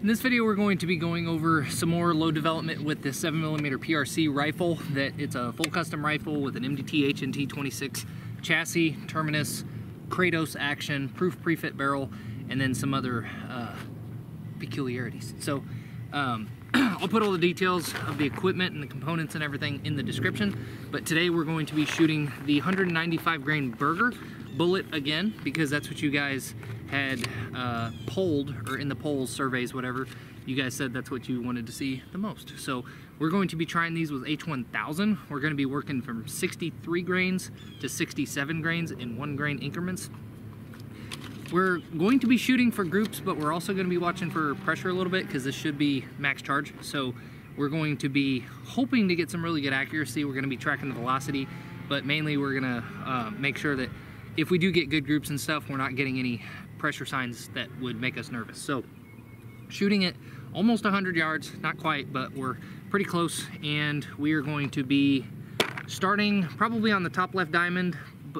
In this video, we're going to be going over some more load development with this 7mm PRC rifle. That It's a full custom rifle with an MDT HNT 26 chassis, terminus, Kratos action, proof prefit barrel, and then some other uh, peculiarities. So um, I'll put all the details of the equipment and the components and everything in the description. But today we're going to be shooting the 195 grain Berger bullet again because that's what you guys had uh, polled or in the polls, surveys, whatever. You guys said that's what you wanted to see the most. So we're going to be trying these with H1000. We're going to be working from 63 grains to 67 grains in one grain increments. We're going to be shooting for groups, but we're also going to be watching for pressure a little bit because this should be max charge. So we're going to be hoping to get some really good accuracy. We're going to be tracking the velocity, but mainly we're going to uh, make sure that if we do get good groups and stuff, we're not getting any pressure signs that would make us nervous. So shooting it almost 100 yards, not quite, but we're pretty close. And we are going to be starting probably on the top left diamond.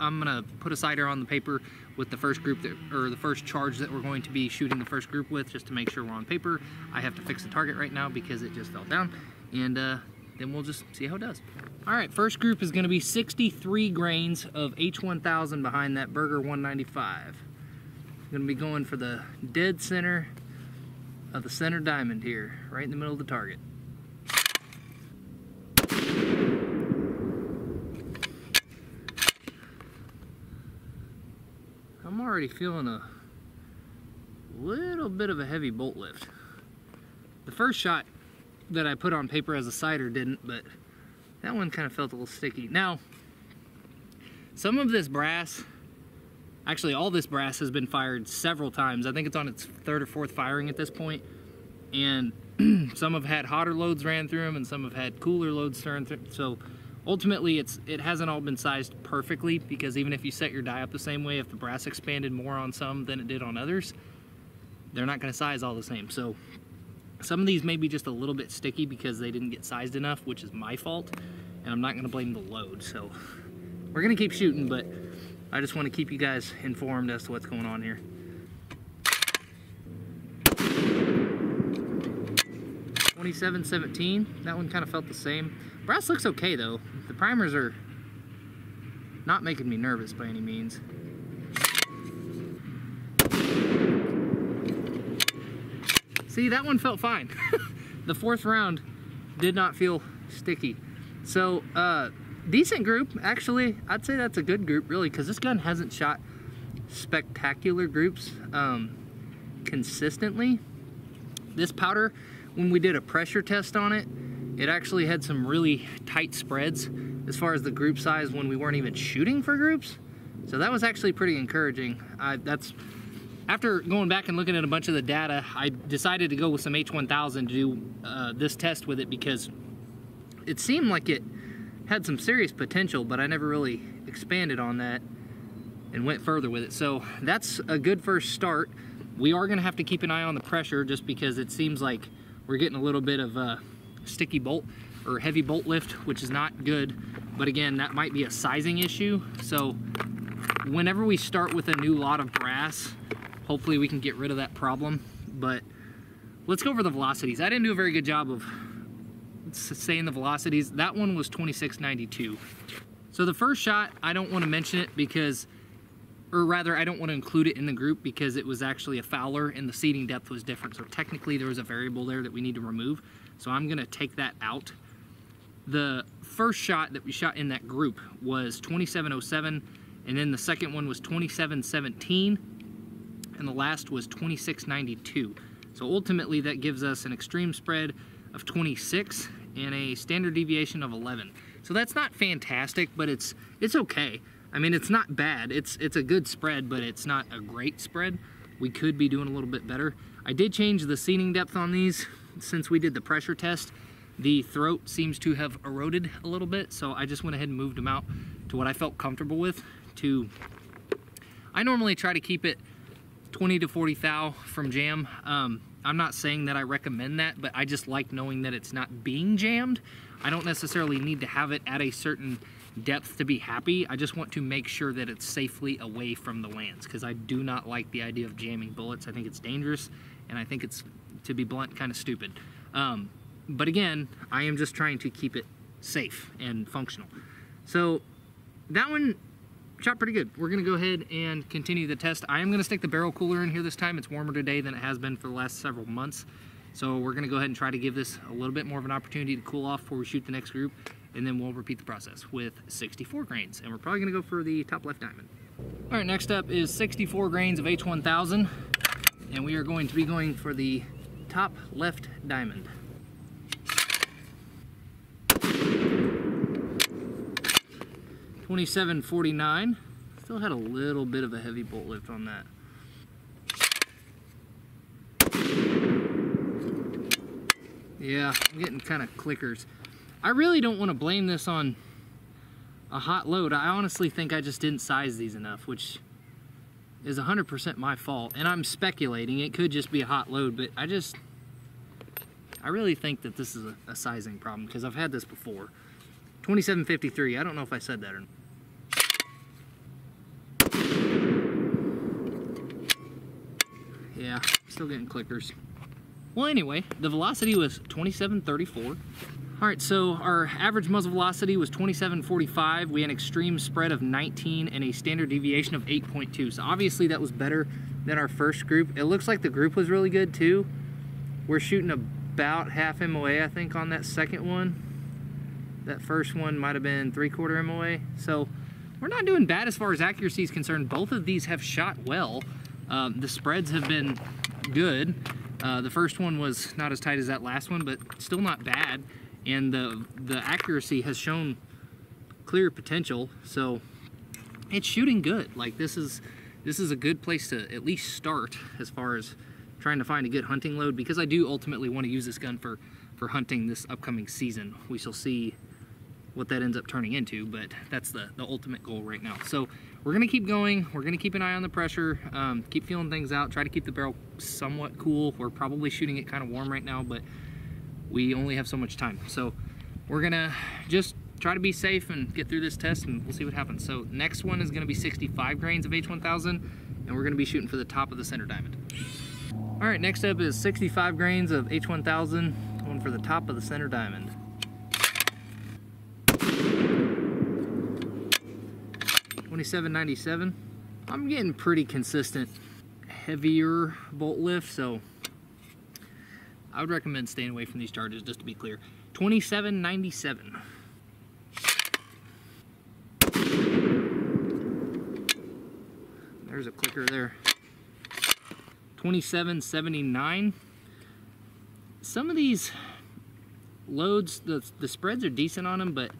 I'm gonna put a sighter on the paper with the first group that, or the first charge that we're going to be shooting the first group with just to make sure we're on paper. I have to fix the target right now because it just fell down and uh, then we'll just see how it does. All right, first group is gonna be 63 grains of H1000 behind that Berger 195. Gonna be going for the dead center of the center diamond here, right in the middle of the target. I'm already feeling a little bit of a heavy bolt lift. The first shot that I put on paper as a sighter didn't, but that one kind of felt a little sticky. Now, some of this brass, actually all this brass has been fired several times. I think it's on its third or fourth firing at this point. And some have had hotter loads ran through them and some have had cooler loads ran through So ultimately it's it hasn't all been sized perfectly because even if you set your die up the same way, if the brass expanded more on some than it did on others, they're not gonna size all the same. So some of these may be just a little bit sticky because they didn't get sized enough, which is my fault, and I'm not gonna blame the load. So we're gonna keep shooting, but I just wanna keep you guys informed as to what's going on here. Twenty-seven seventeen. That one kind of felt the same. Brass looks okay though. The primers are not making me nervous by any means. See, that one felt fine. the fourth round did not feel sticky. So, uh, decent group. Actually, I'd say that's a good group, really, because this gun hasn't shot spectacular groups um, consistently. This powder, when we did a pressure test on it, it actually had some really tight spreads as far as the group size when we weren't even shooting for groups. So that was actually pretty encouraging. I, that's after going back and looking at a bunch of the data, I decided to go with some H1000 to do uh, this test with it because it seemed like it had some serious potential, but I never really expanded on that and went further with it. So that's a good first start. We are gonna have to keep an eye on the pressure just because it seems like we're getting a little bit of a sticky bolt or heavy bolt lift, which is not good. But again, that might be a sizing issue. So whenever we start with a new lot of brass, hopefully we can get rid of that problem. But let's go over the velocities. I didn't do a very good job of saying the velocities. That one was 2692. So the first shot, I don't want to mention it because, or rather I don't want to include it in the group because it was actually a fouler and the seating depth was different. So technically there was a variable there that we need to remove. So I'm gonna take that out. The first shot that we shot in that group was 2707 and then the second one was 2717 and the last was 2692. So ultimately that gives us an extreme spread of 26 and a standard deviation of 11. So that's not fantastic, but it's it's okay. I mean, it's not bad. It's it's a good spread, but it's not a great spread. We could be doing a little bit better. I did change the seating depth on these since we did the pressure test. The throat seems to have eroded a little bit, so I just went ahead and moved them out to what I felt comfortable with. To I normally try to keep it 20 to 40 thou from jam. Um, I'm not saying that I recommend that, but I just like knowing that it's not being jammed. I don't necessarily need to have it at a certain depth to be happy. I just want to make sure that it's safely away from the lands because I do not like the idea of jamming bullets. I think it's dangerous and I think it's to be blunt, kind of stupid. Um, but again, I am just trying to keep it safe and functional. So that one shot pretty good. We're gonna go ahead and continue the test. I am gonna stick the barrel cooler in here this time. It's warmer today than it has been for the last several months. So we're gonna go ahead and try to give this a little bit more of an opportunity to cool off before we shoot the next group. And then we'll repeat the process with 64 grains. And we're probably gonna go for the top left diamond. All right, next up is 64 grains of H1000. And we are going to be going for the top left diamond. Twenty-seven forty-nine. Still had a little bit of a heavy bolt lift on that. Yeah, I'm getting kind of clickers. I really don't want to blame this on a hot load. I honestly think I just didn't size these enough, which is 100% my fault. And I'm speculating. It could just be a hot load, but I just, I really think that this is a, a sizing problem because I've had this before. 2753. I don't know if I said that or not. Yeah, still getting clickers. Well, anyway, the velocity was 2734. All right, so our average muzzle velocity was 2745. We had an extreme spread of 19 and a standard deviation of 8.2. So obviously that was better than our first group. It looks like the group was really good too. We're shooting about half MOA, I think, on that second one. That first one might have been three quarter MOA. So we're not doing bad as far as accuracy is concerned. Both of these have shot well. Um, the spreads have been good. Uh, the first one was not as tight as that last one, but still not bad. And the, the accuracy has shown clear potential. So it's shooting good. Like this is, this is a good place to at least start as far as trying to find a good hunting load because I do ultimately want to use this gun for, for hunting this upcoming season. We shall see what that ends up turning into, but that's the, the ultimate goal right now. So we're gonna keep going. We're gonna keep an eye on the pressure, um, keep feeling things out, try to keep the barrel somewhat cool. We're probably shooting it kind of warm right now, but we only have so much time. So we're gonna just try to be safe and get through this test and we'll see what happens. So next one is gonna be 65 grains of H1000 and we're gonna be shooting for the top of the center diamond. All right, next up is 65 grains of H1000, going for the top of the center diamond. 2797. I'm getting pretty consistent heavier bolt lift, so I would recommend staying away from these charges just to be clear. 2797. There's a clicker there. 2779. Some of these loads, the, the spreads are decent on them, but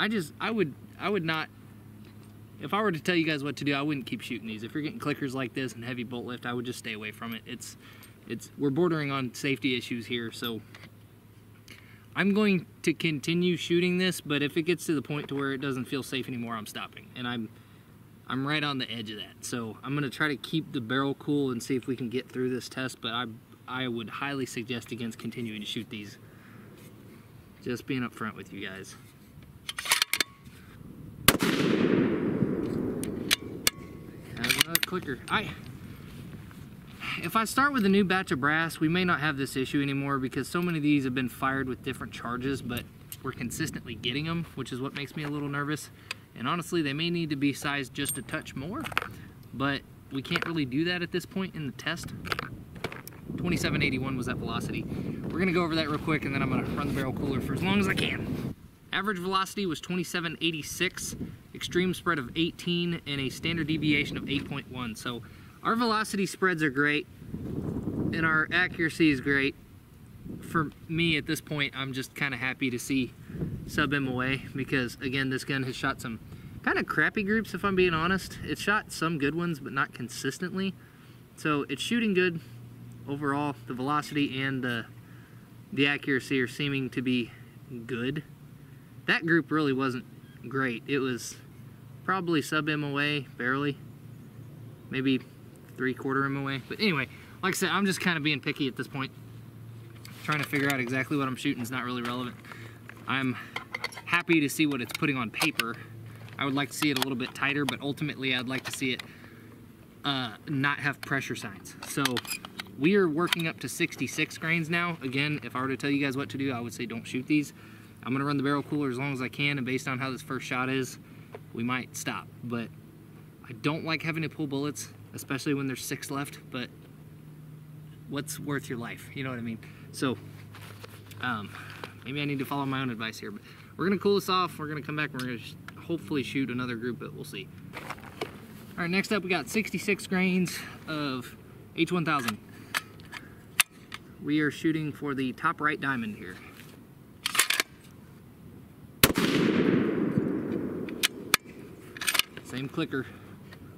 I just, I would I would not, if I were to tell you guys what to do, I wouldn't keep shooting these. If you're getting clickers like this and heavy bolt lift, I would just stay away from it. It's, it's, we're bordering on safety issues here, so I'm going to continue shooting this, but if it gets to the point to where it doesn't feel safe anymore, I'm stopping. And I'm, I'm right on the edge of that. So I'm gonna try to keep the barrel cool and see if we can get through this test, but I, I would highly suggest against continuing to shoot these. Just being upfront with you guys. Clicker. I, if I start with a new batch of brass, we may not have this issue anymore because so many of these have been fired with different charges, but we're consistently getting them, which is what makes me a little nervous. And honestly, they may need to be sized just a touch more, but we can't really do that at this point in the test. 2781 was that velocity. We're gonna go over that real quick and then I'm gonna run the barrel cooler for as long as I can. Average velocity was 2786, extreme spread of 18, and a standard deviation of 8.1. So our velocity spreads are great, and our accuracy is great. For me at this point, I'm just kind of happy to see sub MOA because again, this gun has shot some kind of crappy groups if I'm being honest. It's shot some good ones, but not consistently. So it's shooting good overall. The velocity and the, the accuracy are seeming to be good that group really wasn't great. It was probably sub MOA, barely. Maybe three quarter MOA. But anyway, like I said, I'm just kind of being picky at this point. Trying to figure out exactly what I'm shooting is not really relevant. I'm happy to see what it's putting on paper. I would like to see it a little bit tighter, but ultimately I'd like to see it uh, not have pressure signs. So we are working up to 66 grains now. Again, if I were to tell you guys what to do, I would say don't shoot these. I'm gonna run the barrel cooler as long as I can, and based on how this first shot is, we might stop. But I don't like having to pull bullets, especially when there's six left, but what's worth your life? You know what I mean? So, um, maybe I need to follow my own advice here, but we're gonna cool this off. We're gonna come back. We're gonna hopefully shoot another group, but we'll see. All right, next up we got 66 grains of H1000. We are shooting for the top right diamond here. Same clicker.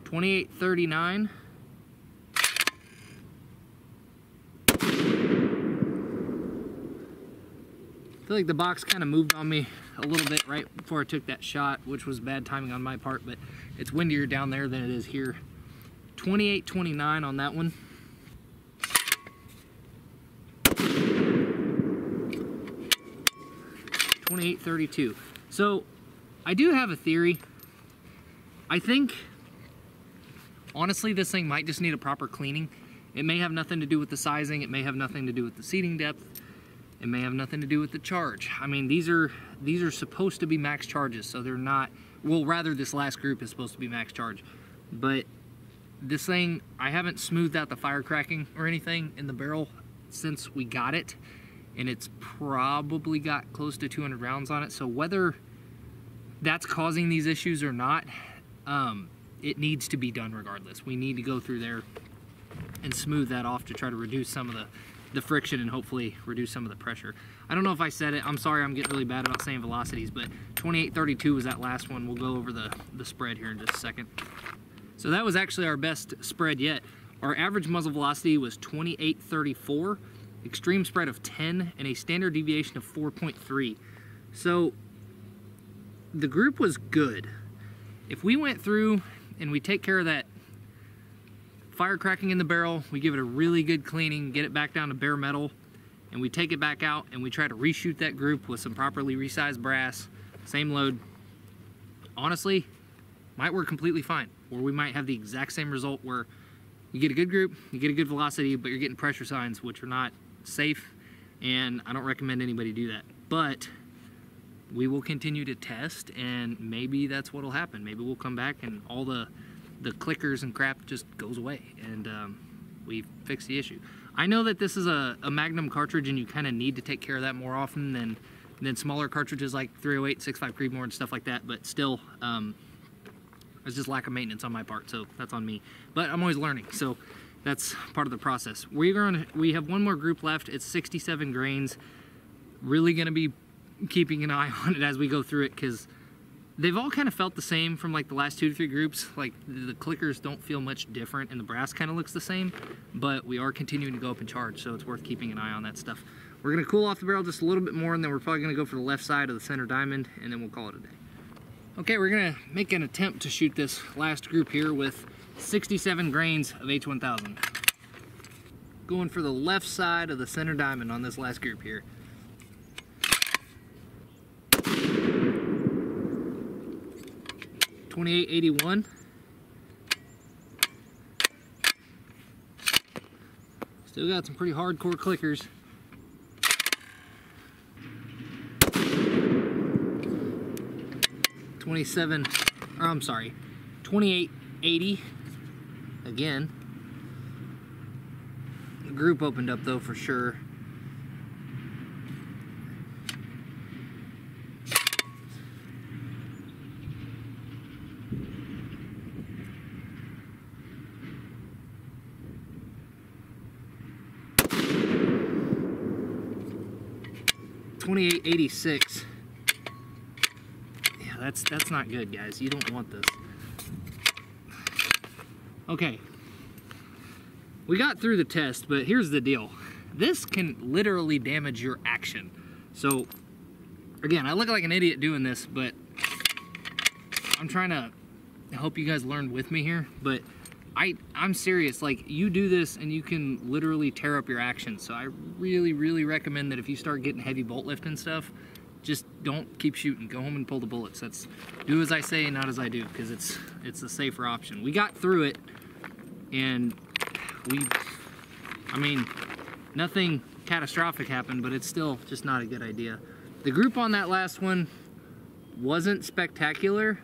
2839. I feel like the box kind of moved on me a little bit right before I took that shot, which was bad timing on my part, but it's windier down there than it is here. 2829 on that one. 2832. So I do have a theory. I think, honestly, this thing might just need a proper cleaning. It may have nothing to do with the sizing. It may have nothing to do with the seating depth. It may have nothing to do with the charge. I mean, these are these are supposed to be max charges, so they're not. Well, rather, this last group is supposed to be max charge, but this thing, I haven't smoothed out the fire cracking or anything in the barrel since we got it and it's probably got close to 200 rounds on it. So whether that's causing these issues or not, um, it needs to be done regardless. We need to go through there and smooth that off to try to reduce some of the, the friction and hopefully reduce some of the pressure. I don't know if I said it. I'm sorry I'm getting really bad about saying velocities, but 2832 was that last one. We'll go over the, the spread here in just a second. So that was actually our best spread yet. Our average muzzle velocity was 2834 extreme spread of 10, and a standard deviation of 4.3. So the group was good. If we went through and we take care of that fire cracking in the barrel, we give it a really good cleaning, get it back down to bare metal, and we take it back out and we try to reshoot that group with some properly resized brass, same load, honestly, might work completely fine. Or we might have the exact same result where you get a good group, you get a good velocity, but you're getting pressure signs, which are not safe, and I don't recommend anybody do that. But we will continue to test, and maybe that's what'll happen. Maybe we'll come back and all the the clickers and crap just goes away, and um, we fix the issue. I know that this is a, a Magnum cartridge, and you kind of need to take care of that more often than than smaller cartridges like 308, 65 Creedmoor, and stuff like that. But still, um, it's just lack of maintenance on my part, so that's on me. But I'm always learning, so that's part of the process. We're going to, we have one more group left. It's 67 grains. Really going to be keeping an eye on it as we go through it because they've all kind of felt the same from like the last two to three groups. Like the clickers don't feel much different and the brass kind of looks the same, but we are continuing to go up in charge, so it's worth keeping an eye on that stuff. We're gonna cool off the barrel just a little bit more and then we're probably gonna go for the left side of the center diamond and then we'll call it a day. Okay, we're gonna make an attempt to shoot this last group here with 67 grains of H1000. Going for the left side of the center diamond on this last group here. Twenty-eight eighty-one. Still got some pretty hardcore clickers. Twenty-seven, or I'm sorry, twenty-eight eighty again. The group opened up though for sure. Twenty-eight eighty-six. Yeah, that's that's not good, guys. You don't want this. Okay, we got through the test, but here's the deal. This can literally damage your action. So, again, I look like an idiot doing this, but I'm trying to help you guys learn with me here, but I, I'm serious. Like, you do this and you can literally tear up your action. So I really, really recommend that if you start getting heavy bolt lift and stuff, just don't keep shooting. Go home and pull the bullets. That's do as I say, not as I do, because it's it's the safer option. We got through it, and we I mean, nothing catastrophic happened, but it's still just not a good idea. The group on that last one wasn't spectacular,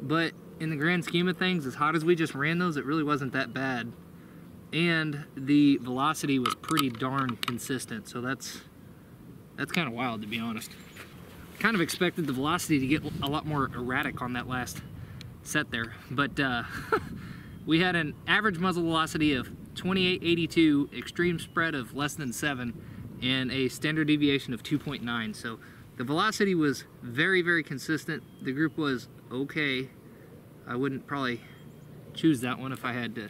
but in the grand scheme of things, as hot as we just ran those, it really wasn't that bad. And the velocity was pretty darn consistent, so that's that's kind of wild to be honest. Kind of expected the velocity to get a lot more erratic on that last set there, but uh, we had an average muzzle velocity of 2882, extreme spread of less than 7, and a standard deviation of 2.9. So the velocity was very, very consistent. The group was okay. I wouldn't probably choose that one if I had to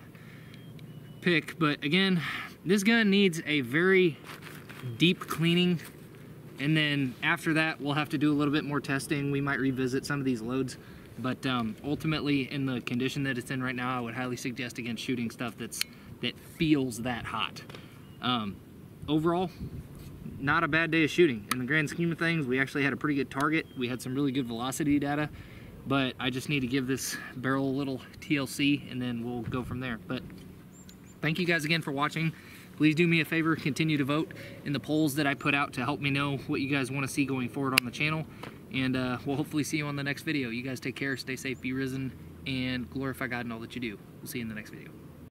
pick, but again, this gun needs a very deep cleaning and then after that we'll have to do a little bit more testing we might revisit some of these loads but um, ultimately in the condition that it's in right now I would highly suggest against shooting stuff that's that feels that hot. Um, overall, not a bad day of shooting. In the grand scheme of things, we actually had a pretty good target. We had some really good velocity data, but I just need to give this barrel a little TLC and then we'll go from there. But thank you guys again for watching. Please do me a favor, continue to vote in the polls that I put out to help me know what you guys want to see going forward on the channel. And uh, we'll hopefully see you on the next video. You guys take care, stay safe, be risen, and glorify God in all that you do. We'll see you in the next video.